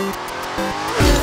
Música